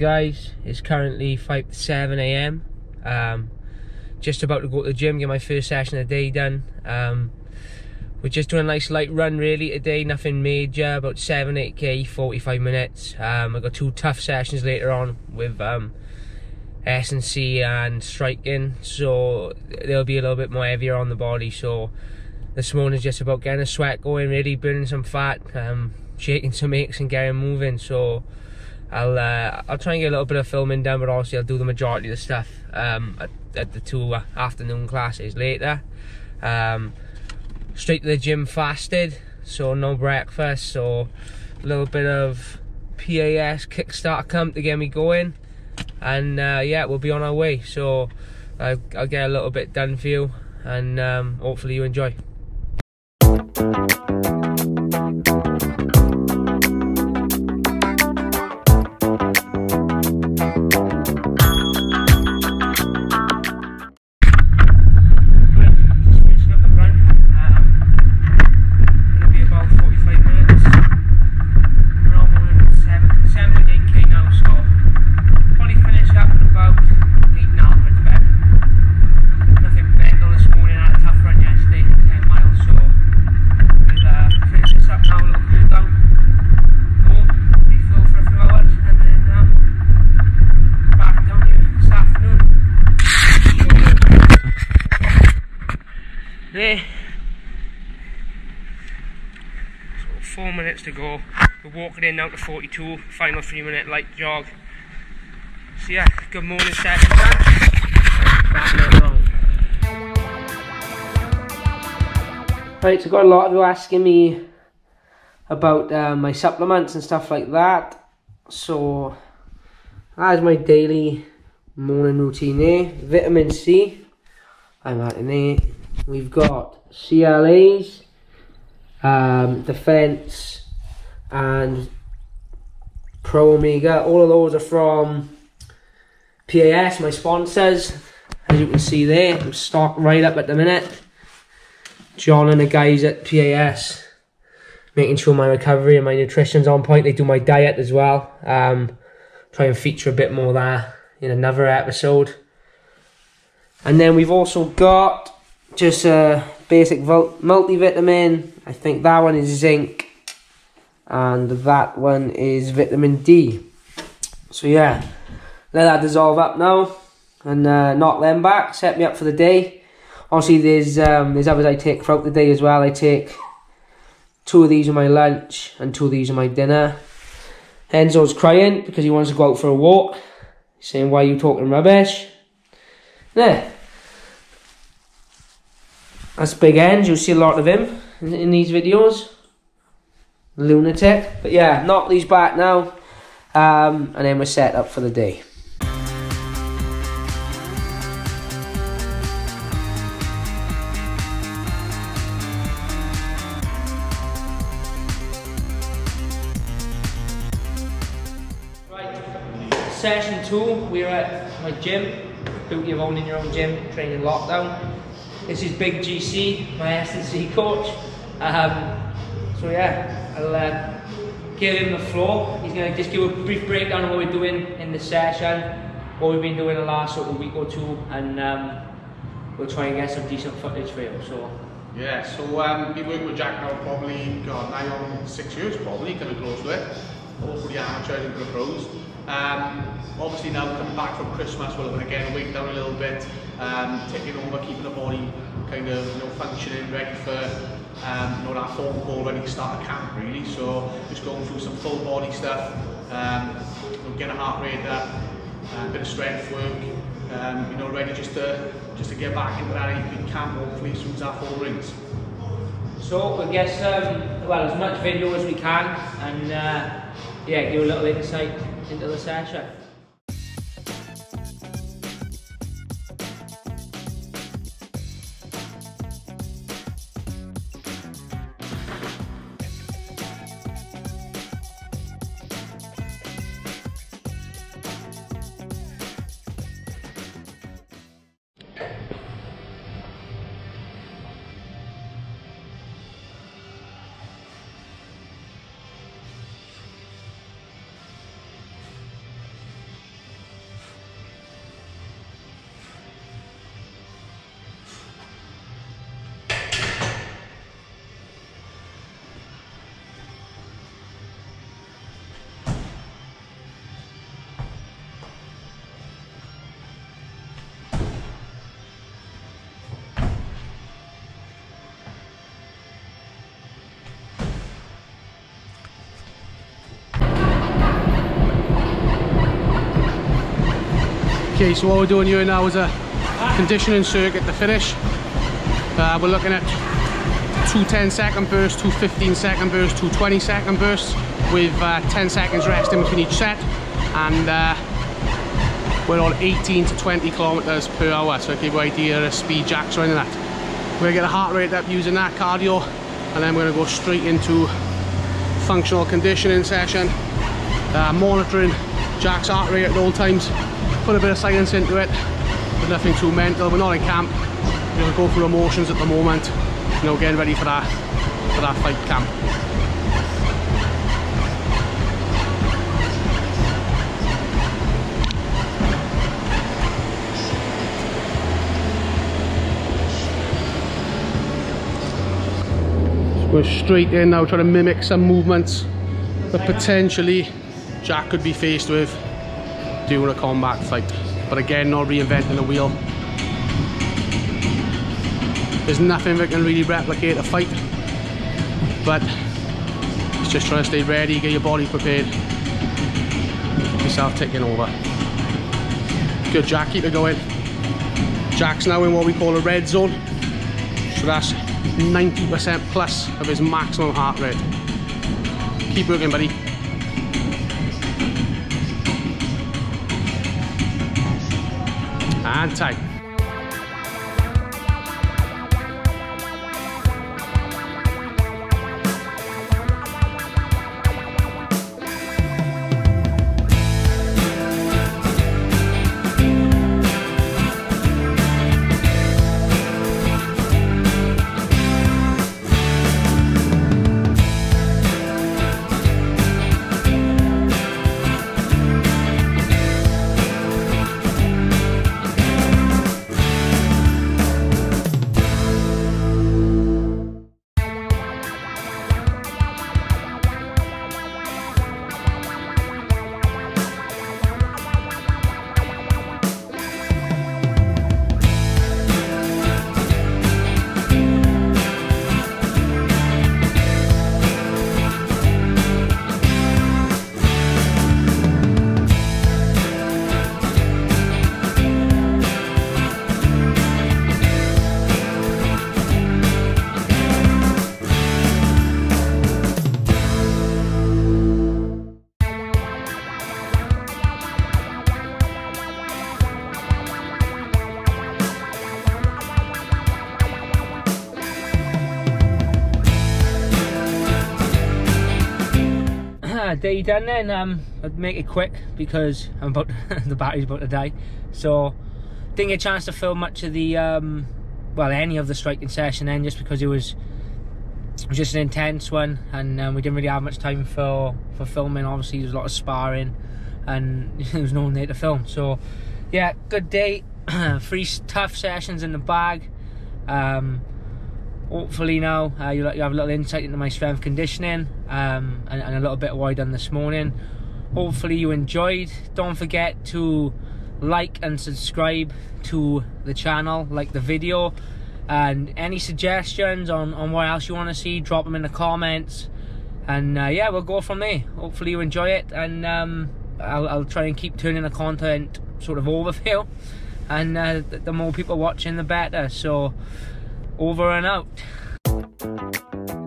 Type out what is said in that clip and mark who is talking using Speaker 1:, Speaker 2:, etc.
Speaker 1: Guys, it's currently 5 to 7 a.m. Um, just about to go to the gym, get my first session of the day done. Um, we're just doing a nice light run really today, nothing major, about 7, 8k, 45 minutes. Um, I've got two tough sessions later on with um, S&C and striking, so they'll be a little bit more heavier on the body. So this morning is just about getting a sweat going, really burning some fat, um, shaking some aches and getting moving. So I'll uh, I'll try and get a little bit of filming done, but obviously I'll do the majority of the stuff um, at, at, the two afternoon classes later. Um, straight to the gym fasted, so no breakfast, so a little bit of PAS kickstart come to get me going, and uh, yeah, we'll be on our way. So I'll, I'll get a little bit done for you, and um, hopefully you enjoy. There. So four minutes to go. We're walking in now to 42, final three minute light jog. So yeah, good morning on. Right, so got a lot of you asking me about uh, my supplements and stuff like that. So that is my daily morning routine there. Vitamin C, I'm at an A we've got CLAs, um, Defense, and Pro Omega. All of those are from PAS, my sponsors. As you can see there, I'm stocked right up at the minute. John and the guys at PAS making sure my recovery and my nutrition's on point. They do my diet as well. Um, try and feature a bit more there in another episode. And then we've also got just a basic multivitamin. I think that one is zinc, and that one is vitamin D. So yeah, let that dissolve up now, and uh, knock them back. Set me up for the day. Obviously, there's um, there's others I take throughout the day as well. I take two of these on my lunch and two of these on my dinner. Enzo's crying because he wants to go out for a walk. Saying, "Why are you talking rubbish?" Yeah. That's Big End. You'll see a lot of him in, in these videos. Lunatic. But yeah, knock these back now. Um, and then we're set up for the day. Right, session two, we're at my gym. Beauty of owning your own gym, training lockdown. This is Big GC, my S&C coach. Um, so yeah, I'll uh, give him the floor. He's going to just give a brief breakdown of what we're doing in the session, what we've been doing the last sort of week or two, and um, we'll try and get some decent footage for you. So.
Speaker 2: Yeah, so um, been working with Jack now probably, God, six years probably, of close to it. Hopefully amateur into the pros. Um, obviously now coming back from Christmas, we're looking again weight down a little bit, um, taking over, keeping the body kind of you know functioning, ready for um, you know that phone call, ready to start a camp really. So just going through some full body stuff, um, you know, get a heart rate up, a bit of strength work, um, you know, ready just to just to get back into that eight camp hopefully as soon as that phone rings.
Speaker 1: So I guess um, well as much video as we can and uh, yeah, give a little insight into the session.
Speaker 2: Okay, so what we're doing here now is a conditioning circuit to finish. Uh, we're looking at two 10 second bursts, two 15 second bursts, two 20 second bursts with uh, 10 seconds rest in between each set. And uh, we're on 18 to 20 kilometers per hour, so I give you an idea of speed jacks or anything that. We're gonna get a heart rate up using that cardio, and then we're gonna go straight into functional conditioning session, uh, monitoring Jack's heart rate at all times, put a bit of science into it, but nothing too mental. We're not in camp. We're gonna go through emotions at the moment, you know, getting ready for that for that fight camp. We're straight in now trying to mimic some movements that potentially Jack could be faced with doing a combat fight. But again, not reinventing the wheel. There's nothing that can really replicate a fight. But it's just trying to stay ready, get your body prepared. Keep yourself ticking over. Good Jack, keep it going. Jack's now in what we call a red zone. So that's 90% plus of his maximum heart rate. Keep working, buddy. Ah, and
Speaker 1: day done then. Um, I'd make it quick because I'm about the battery's about to die. So didn't get a chance to film much of the um, well any of the striking session then just because it was it was just an intense one and um, we didn't really have much time for for filming. Obviously there's a lot of sparring and there was no one there to film. So yeah, good day. Three tough sessions in the bag. Um, hopefully now uh, you, you have a little insight into my strength conditioning um, and, and, a little bit of what I done this morning. Hopefully you enjoyed. Don't forget to like and subscribe to the channel, like the video. And any suggestions on, on what else you want to see, drop them in the comments. And uh, yeah, we'll go from there. Hopefully you enjoy it. And um, I'll, I'll, try and keep turning the content sort of overfill. And uh, the more people watching, the better. So over and out.